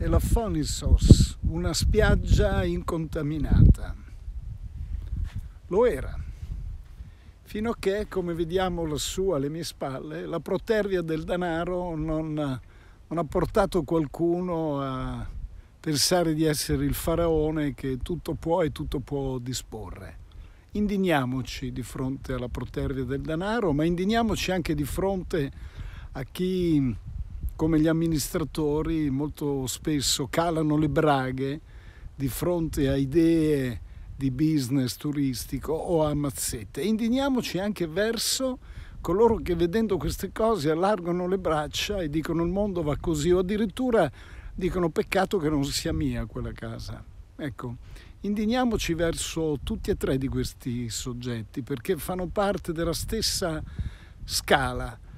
è la Phonisos, una spiaggia incontaminata. Lo era, fino a che, come vediamo lassù alle mie spalle, la protervia del denaro non, non ha portato qualcuno a pensare di essere il faraone che tutto può e tutto può disporre. Indigniamoci di fronte alla protervia del denaro, ma indigniamoci anche di fronte a chi come gli amministratori molto spesso calano le braghe di fronte a idee di business turistico o a mazzette. Indigniamoci anche verso coloro che vedendo queste cose allargano le braccia e dicono il mondo va così o addirittura dicono peccato che non sia mia quella casa. Ecco, indigniamoci verso tutti e tre di questi soggetti perché fanno parte della stessa scala